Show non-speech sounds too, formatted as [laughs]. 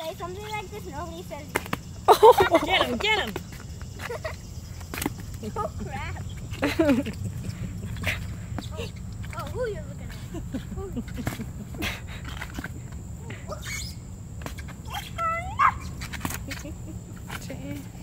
say something like this, nobody says get him, get him! [laughs] oh crap! oh, [laughs] oh, who you're looking at? Who? [laughs]